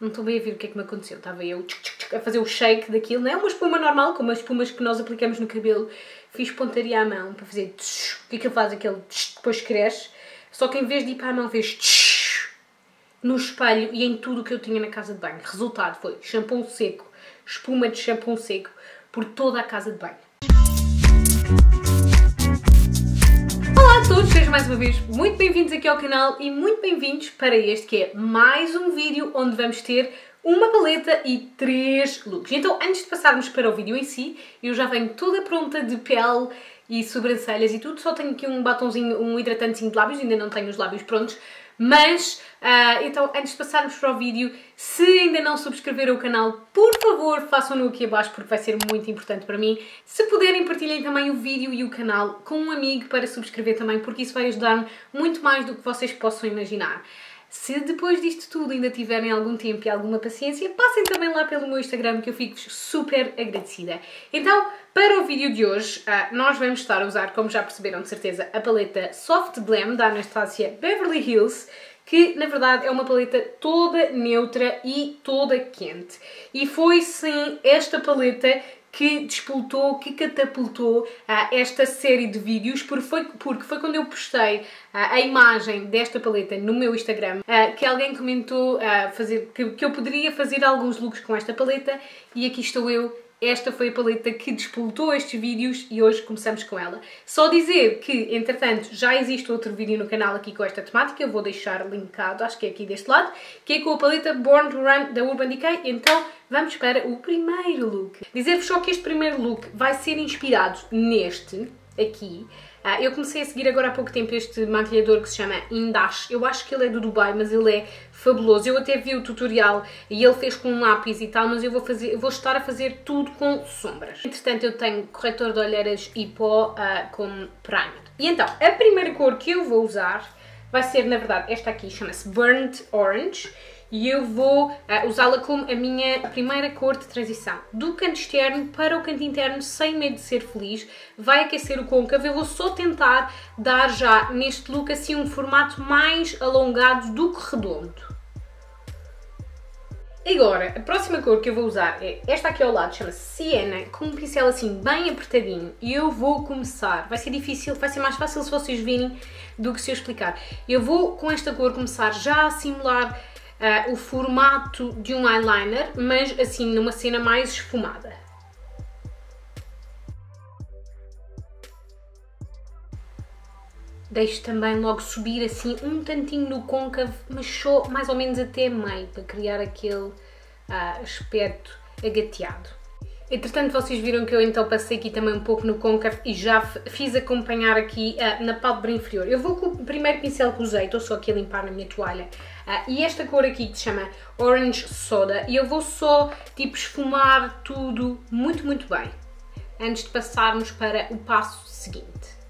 não estou bem a ver o que é que me aconteceu. Estava eu a fazer o shake daquilo, não é uma espuma normal, como as espumas que nós aplicamos no cabelo. Fiz pontaria à mão para fazer o que é que ele faz? Aquele depois cresce. Só que em vez de ir para a mão, fez no espelho e em tudo o que eu tinha na casa de banho. Resultado foi shampoo seco, espuma de shampoo seco por toda a casa de banho. Todos, sejam mais uma vez muito bem-vindos aqui ao canal e muito bem-vindos para este que é mais um vídeo onde vamos ter uma paleta e três looks. Então, antes de passarmos para o vídeo em si, eu já venho toda pronta de pele e sobrancelhas e tudo, só tenho aqui um batonzinho, um hidratantezinho de lábios, ainda não tenho os lábios prontos, mas, uh, então, antes de passarmos para o vídeo, se ainda não subscreveram o canal, por favor, façam-no aqui abaixo porque vai ser muito importante para mim. Se puderem, partilhem também o vídeo e o canal com um amigo para subscrever também, porque isso vai ajudar-me muito mais do que vocês possam imaginar. Se depois disto tudo ainda tiverem algum tempo e alguma paciência, passem também lá pelo meu Instagram que eu fico super agradecida. Então, para o vídeo de hoje, ah, nós vamos estar a usar, como já perceberam de certeza, a paleta Soft Glam da Anastasia Beverly Hills, que na verdade é uma paleta toda neutra e toda quente. E foi sim esta paleta que despoltou, que catapultou uh, esta série de vídeos, porque foi, porque foi quando eu postei uh, a imagem desta paleta no meu Instagram uh, que alguém comentou fazer, que, que eu poderia fazer alguns looks com esta paleta e aqui estou eu esta foi a paleta que despoltou estes vídeos e hoje começamos com ela. Só dizer que, entretanto, já existe outro vídeo no canal aqui com esta temática, eu vou deixar linkado, acho que é aqui deste lado, que é com a paleta Born to Run da Urban Decay, então vamos para o primeiro look. Dizer-vos só que este primeiro look vai ser inspirado neste, aqui, Uh, eu comecei a seguir agora há pouco tempo este maquilhador que se chama Indash. Eu acho que ele é do Dubai, mas ele é fabuloso. Eu até vi o tutorial e ele fez com um lápis e tal, mas eu vou, fazer, vou estar a fazer tudo com sombras. Entretanto, eu tenho corretor de olheiras e pó uh, como primer. E então, a primeira cor que eu vou usar vai ser, na verdade, esta aqui, chama-se Burnt Orange e eu vou uh, usá-la como a minha primeira cor de transição. Do canto externo para o canto interno, sem medo de ser feliz, vai aquecer o côncavo. Eu vou só tentar dar já neste look assim um formato mais alongado do que redondo. Agora, a próxima cor que eu vou usar é esta aqui ao lado, chama-se Siena, com um pincel assim bem apertadinho. E eu vou começar, vai ser difícil, vai ser mais fácil se vocês virem do que se eu explicar. Eu vou com esta cor começar já a simular uh, o formato de um eyeliner, mas assim numa cena mais esfumada. Deixo também logo subir assim um tantinho no côncavo, mas só mais ou menos até meio, para criar aquele uh, aspecto agateado. Entretanto, vocês viram que eu então passei aqui também um pouco no côncavo e já fiz acompanhar aqui uh, na pálpebra inferior. Eu vou com o primeiro pincel que usei, estou só aqui a limpar na minha toalha, uh, e esta cor aqui que se chama Orange Soda, e eu vou só tipo esfumar tudo muito, muito bem, antes de passarmos para o passo seguinte.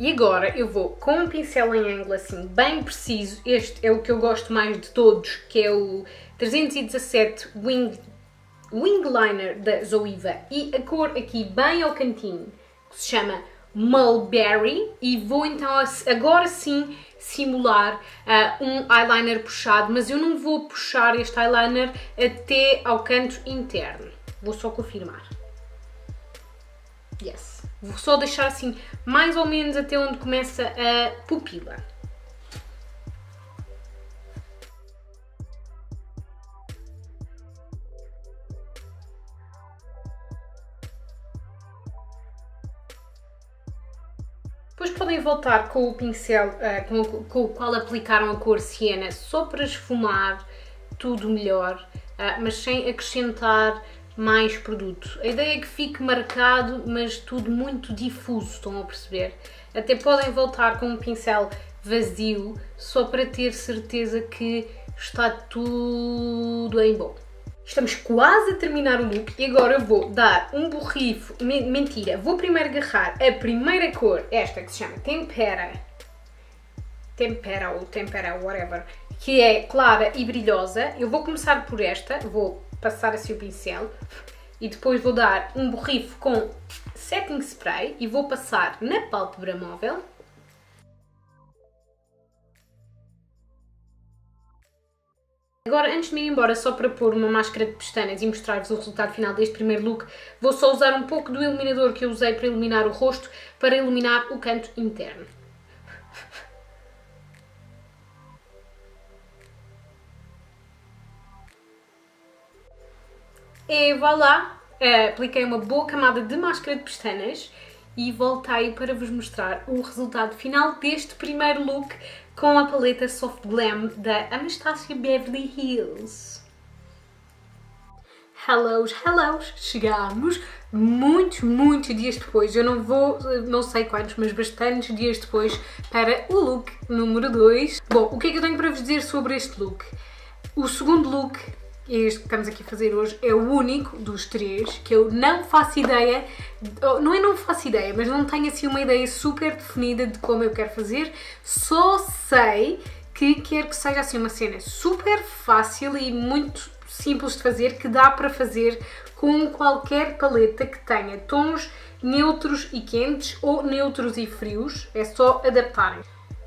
E agora eu vou com um pincel em ângulo assim, bem preciso, este é o que eu gosto mais de todos, que é o 317 Wing wing liner da Zoiva e a cor aqui bem ao cantinho que se chama Mulberry e vou então agora sim simular uh, um eyeliner puxado, mas eu não vou puxar este eyeliner até ao canto interno. Vou só confirmar. Yes. Vou só deixar assim mais ou menos até onde começa a pupila. Depois podem voltar com o pincel uh, com, o, com, o qual aplicaram a cor siena só para esfumar tudo melhor, uh, mas sem acrescentar mais produto. A ideia é que fique marcado, mas tudo muito difuso, estão a perceber? Até podem voltar com um pincel vazio, só para ter certeza que está tudo em bom. Estamos quase a terminar o look e agora vou dar um borrifo, mentira, vou primeiro agarrar a primeira cor, esta que se chama Tempera, Tempera ou Tempera, whatever, que é clara e brilhosa. Eu vou começar por esta, vou passar assim o pincel e depois vou dar um borrifo com setting spray e vou passar na pálpebra móvel Agora, antes de me ir embora, só para pôr uma máscara de pestanas e mostrar-vos o resultado final deste primeiro look, vou só usar um pouco do iluminador que eu usei para iluminar o rosto, para iluminar o canto interno. E lá, uh, apliquei uma boa camada de máscara de pestanas e voltei para vos mostrar o resultado final deste primeiro look com a paleta Soft Glam da Anastasia Beverly Hills. Hellos, hellos, chegamos muitos, muitos dias depois, eu não vou, não sei quantos, mas bastantes dias depois para o look número 2. Bom, o que é que eu tenho para vos dizer sobre este look? O segundo look este que estamos aqui a fazer hoje. É o único dos três que eu não faço ideia, não é não faço ideia, mas não tenho assim uma ideia super definida de como eu quero fazer, só sei que quero que seja assim uma cena super fácil e muito simples de fazer, que dá para fazer com qualquer paleta que tenha tons neutros e quentes ou neutros e frios, é só adaptarem.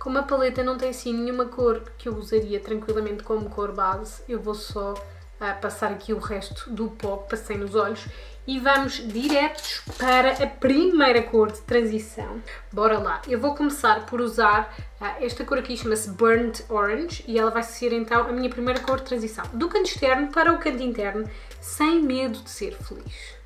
Como a paleta não tem assim nenhuma cor que eu usaria tranquilamente como cor base, eu vou só a passar aqui o resto do pó que passei nos olhos e vamos diretos para a primeira cor de transição. Bora lá! Eu vou começar por usar uh, esta cor aqui, chama-se Burnt Orange e ela vai ser então a minha primeira cor de transição. Do canto externo para o canto interno, sem medo de ser feliz.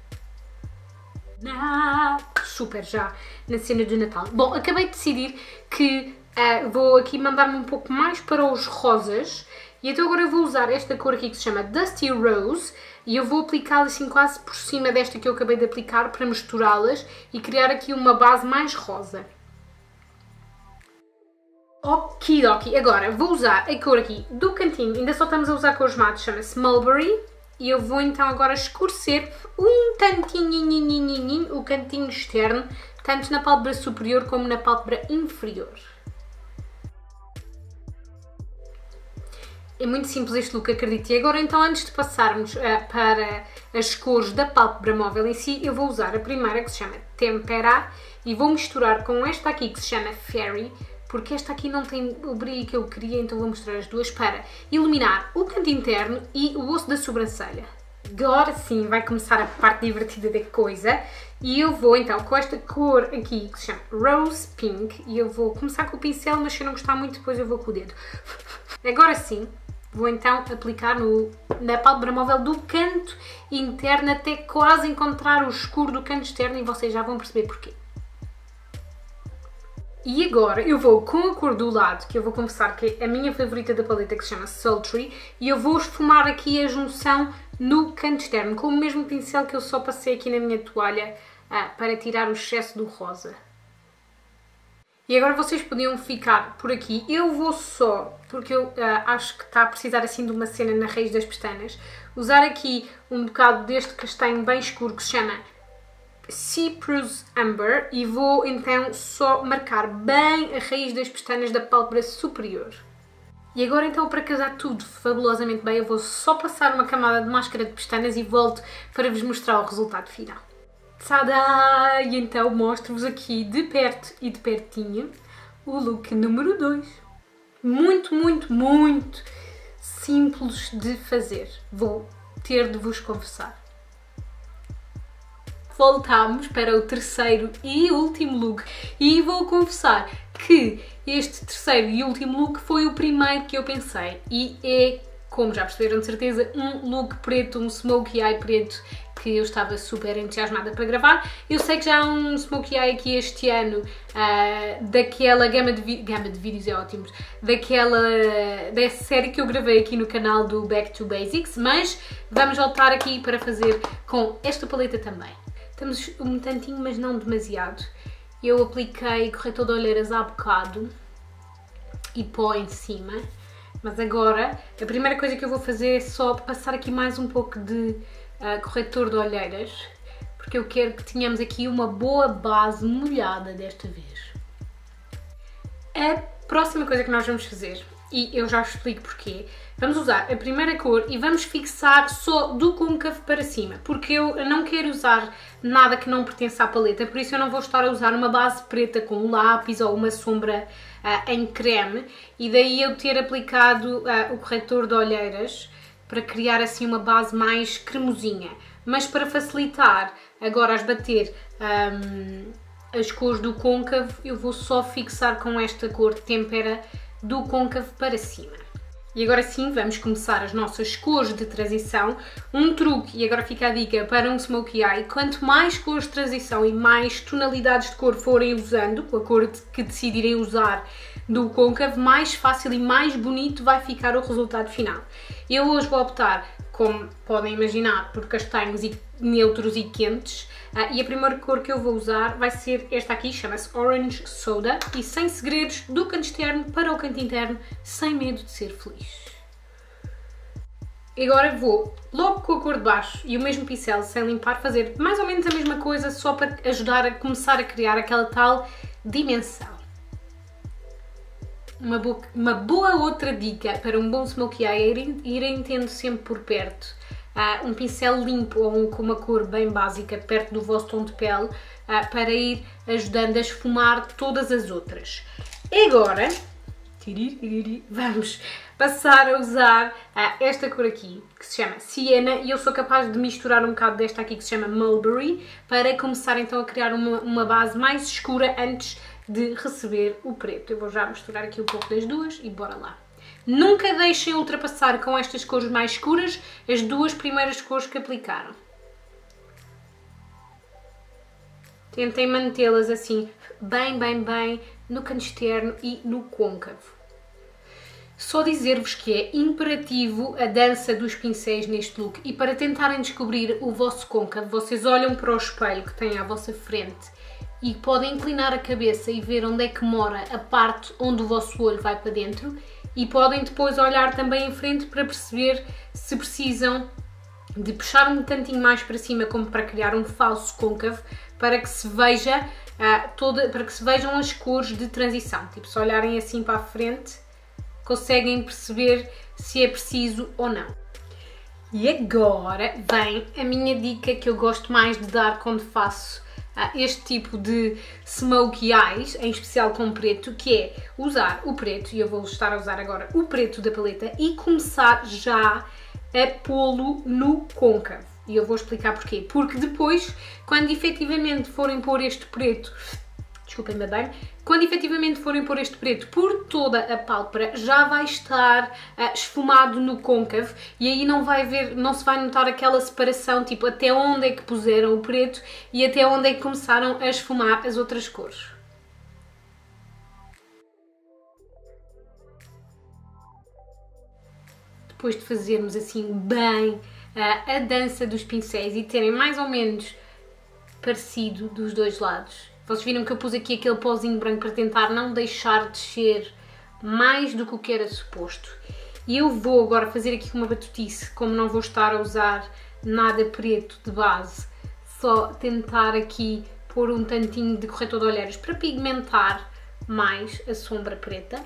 Ah, super já na cena de Natal. Bom, acabei de decidir que uh, vou aqui mandar-me um pouco mais para os rosas e então agora eu vou usar esta cor aqui que se chama Dusty Rose e eu vou aplicá-la assim quase por cima desta que eu acabei de aplicar para misturá-las e criar aqui uma base mais rosa. Okidoki, agora vou usar a cor aqui do cantinho, ainda só estamos a usar cores mates, chama-se Mulberry e eu vou então agora escurecer um tantinho o cantinho externo, tanto na pálpebra superior como na pálpebra inferior. É muito simples este look, acredito. E agora então, antes de passarmos uh, para as cores da pálpebra móvel em si, eu vou usar a primeira que se chama Tempera e vou misturar com esta aqui que se chama Fairy, porque esta aqui não tem o brilho que eu queria, então vou mostrar as duas para iluminar o canto interno e o osso da sobrancelha. Agora sim vai começar a parte divertida da coisa e eu vou então com esta cor aqui que se chama Rose Pink e eu vou começar com o pincel, mas se eu não gostar muito depois eu vou com o dedo. Agora sim, Vou então aplicar no, na pálpebra móvel do canto interno até quase encontrar o escuro do canto externo e vocês já vão perceber porquê. E agora eu vou com a cor do lado, que eu vou confessar que é a minha favorita da paleta, que se chama Sultry, e eu vou esfumar aqui a junção no canto externo, com o mesmo pincel que eu só passei aqui na minha toalha ah, para tirar o excesso do rosa. E agora vocês podiam ficar por aqui. Eu vou só, porque eu uh, acho que está a precisar assim de uma cena na raiz das pestanas, usar aqui um bocado deste castanho bem escuro que se chama Cyprus Amber e vou então só marcar bem a raiz das pestanas da pálpebra superior. E agora então para casar tudo fabulosamente bem eu vou só passar uma camada de máscara de pestanas e volto para vos mostrar o resultado final. Tada! E então mostro-vos aqui de perto e de pertinho o look número 2. Muito, muito, muito simples de fazer. Vou ter de vos confessar. Voltamos para o terceiro e último look e vou confessar que este terceiro e último look foi o primeiro que eu pensei e é, como já perceberam de certeza, um look preto, um smokey eye preto que eu estava super entusiasmada para gravar. Eu sei que já há um Smokey Eye aqui este ano uh, daquela gama de, gama de vídeos, é ótimo, daquela dessa série que eu gravei aqui no canal do Back to Basics, mas vamos voltar aqui para fazer com esta paleta também. Estamos um tantinho, mas não demasiado. Eu apliquei corretor de olheiras há bocado e pó em cima, mas agora a primeira coisa que eu vou fazer é só passar aqui mais um pouco de uh, corretor de olheiras, porque eu quero que tenhamos aqui uma boa base molhada desta vez. A próxima coisa que nós vamos fazer, e eu já explico porquê, vamos usar a primeira cor e vamos fixar só do côncavo para cima, porque eu não quero usar nada que não pertença à paleta, por isso eu não vou estar a usar uma base preta com um lápis ou uma sombra uh, em creme e daí eu ter aplicado uh, o corretor de olheiras para criar assim uma base mais cremosinha. Mas para facilitar agora as bater um, as cores do côncavo, eu vou só fixar com esta cor de tempera do côncavo para cima. E agora sim, vamos começar as nossas cores de transição. Um truque, e agora fica a dica para um smokey eye, quanto mais cores de transição e mais tonalidades de cor forem usando, com a cor que decidirem usar do côncavo, mais fácil e mais bonito vai ficar o resultado final. Eu hoje vou optar, como podem imaginar, por castanhos e neutros e quentes, Uh, e a primeira cor que eu vou usar vai ser esta aqui, chama-se Orange Soda. E sem segredos, do canto externo para o canto interno, sem medo de ser feliz. E agora vou, logo com a cor de baixo e o mesmo pincel, sem limpar, fazer mais ou menos a mesma coisa, só para ajudar a começar a criar aquela tal dimensão. Uma boa, uma boa outra dica para um bom smokey eye é ir, irem tendo sempre por perto uh, um pincel limpo ou um, com uma cor bem básica perto do vosso tom de pele uh, para ir ajudando a esfumar todas as outras. Agora vamos passar a usar uh, esta cor aqui que se chama Siena e eu sou capaz de misturar um bocado desta aqui que se chama Mulberry para começar então a criar uma, uma base mais escura antes de receber o preto. Eu vou já misturar aqui um pouco das duas e bora lá. Nunca deixem ultrapassar com estas cores mais escuras as duas primeiras cores que aplicaram. Tentem mantê-las assim, bem, bem, bem, no canto externo e no côncavo. Só dizer-vos que é imperativo a dança dos pincéis neste look e para tentarem descobrir o vosso côncavo, vocês olham para o espelho que tem à vossa frente e podem inclinar a cabeça e ver onde é que mora a parte onde o vosso olho vai para dentro e podem depois olhar também em frente para perceber se precisam de puxar um tantinho mais para cima como para criar um falso côncavo para que se veja uh, toda, para que se vejam as cores de transição. Tipo, se olharem assim para a frente, conseguem perceber se é preciso ou não. E agora vem a minha dica que eu gosto mais de dar quando faço este tipo de smokey eyes, em especial com preto, que é usar o preto, e eu vou estar a usar agora o preto da paleta, e começar já a pô-lo no côncavo. E eu vou explicar porquê. Porque depois, quando efetivamente forem pôr este preto desculpem-me bem, quando efetivamente forem pôr este preto por toda a pálpebra, já vai estar uh, esfumado no côncavo e aí não vai ver, não se vai notar aquela separação, tipo até onde é que puseram o preto e até onde é que começaram a esfumar as outras cores. Depois de fazermos assim bem uh, a dança dos pincéis e terem mais ou menos parecido dos dois lados, vocês viram que eu pus aqui aquele pozinho branco para tentar não deixar descer mais do que o que era suposto. E eu vou agora fazer aqui uma batutice, como não vou estar a usar nada preto de base, só tentar aqui pôr um tantinho de corretor de olheiras para pigmentar mais a sombra preta.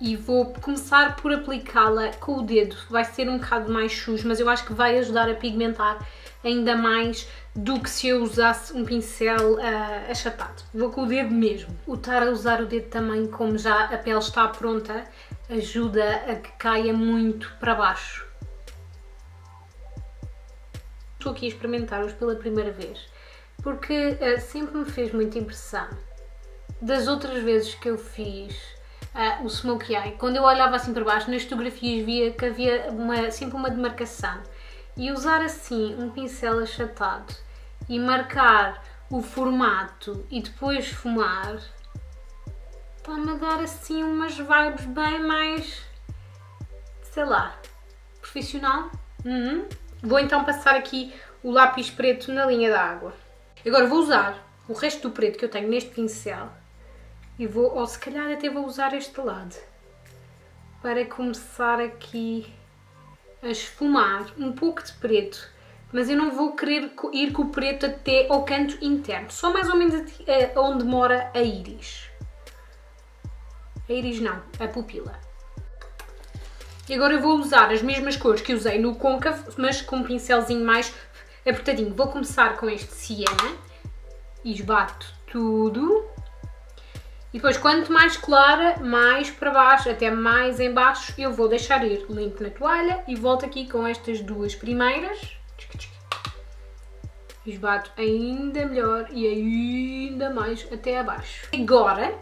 E vou começar por aplicá-la com o dedo, vai ser um bocado mais sujo, mas eu acho que vai ajudar a pigmentar ainda mais do que se eu usasse um pincel uh, achatado. Vou com o dedo mesmo. O estar a usar o dedo também, como já a pele está pronta, ajuda a que caia muito para baixo. Estou aqui a experimentar-os pela primeira vez, porque uh, sempre me fez muita impressão. Das outras vezes que eu fiz uh, o smokey eye, quando eu olhava assim para baixo, nas fotografias via que havia uma, sempre uma demarcação e usar assim um pincel achatado e marcar o formato e depois fumar está-me a dar assim umas vibes bem mais sei lá profissional uhum. vou então passar aqui o lápis preto na linha da água agora vou usar o resto do preto que eu tenho neste pincel e vou, ou se calhar até vou usar este lado para começar aqui a esfumar um pouco de preto, mas eu não vou querer ir com o preto até ao canto interno, só mais ou menos eh, onde mora a íris. A íris não, a pupila. E agora eu vou usar as mesmas cores que usei no côncavo, mas com um pincelzinho mais apertadinho. Vou começar com este Siena e esbato tudo. E depois, quanto mais clara, mais para baixo, até mais em baixo, eu vou deixar ir. Limpo na toalha e volto aqui com estas duas primeiras. Esbato ainda melhor e ainda mais até abaixo. Agora,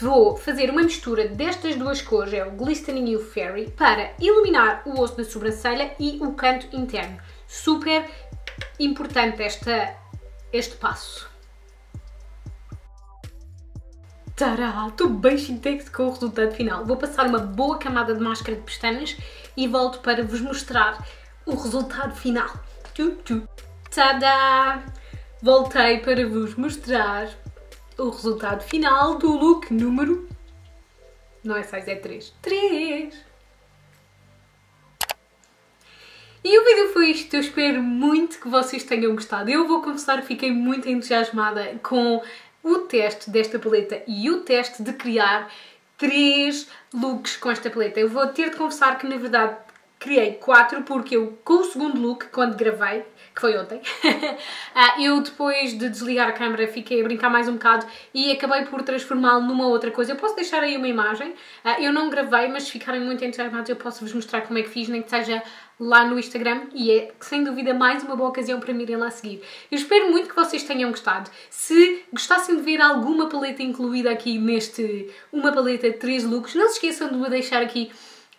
vou fazer uma mistura destas duas cores, é o Glistening e o Fairy, para iluminar o osso da sobrancelha e o canto interno. Super importante esta, este passo. Tará! Estou bem chintex com o resultado final. Vou passar uma boa camada de máscara de pestanas e volto para vos mostrar o resultado final. Tchu, tchu. Tada! Voltei para vos mostrar o resultado final do look número... Não é 6, é 3. 3! E o vídeo foi isto, eu espero muito que vocês tenham gostado. Eu vou confessar que fiquei muito entusiasmada com o teste desta paleta e o teste de criar três looks com esta paleta. Eu vou ter de confessar que na verdade criei quatro porque eu com o segundo look, quando gravei, que foi ontem, ah, eu depois de desligar a câmera fiquei a brincar mais um bocado e acabei por transformá-lo numa outra coisa. Eu posso deixar aí uma imagem, ah, eu não gravei, mas se ficarem muito entusiasmados eu posso vos mostrar como é que fiz, nem que seja lá no Instagram e é sem dúvida mais uma boa ocasião para me irem lá seguir. Eu espero muito que vocês tenham gostado. Se gostassem de ver alguma paleta incluída aqui neste uma paleta de 3 looks, não se esqueçam de me deixar aqui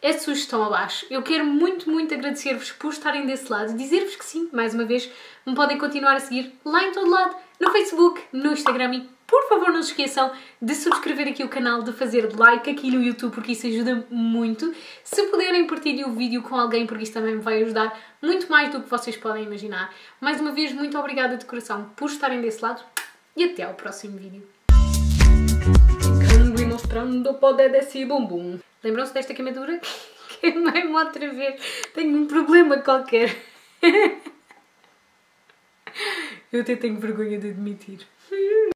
a sugestão abaixo. Eu quero muito, muito agradecer-vos por estarem desse lado, dizer-vos que sim, mais uma vez, me podem continuar a seguir lá em todo lado, no Facebook, no Instagram e por favor não se esqueçam de subscrever aqui o canal, de fazer like aqui no YouTube porque isso ajuda muito. Se puderem partilhem o vídeo com alguém porque isso também me vai ajudar muito mais do que vocês podem imaginar. Mais uma vez, muito obrigada de coração por estarem desse lado e até ao próximo vídeo. E mostrando o poder desse bumbum. Lembram-se desta queimadura? Queimei-me outra vez. Tenho um problema qualquer. Eu até tenho vergonha de admitir.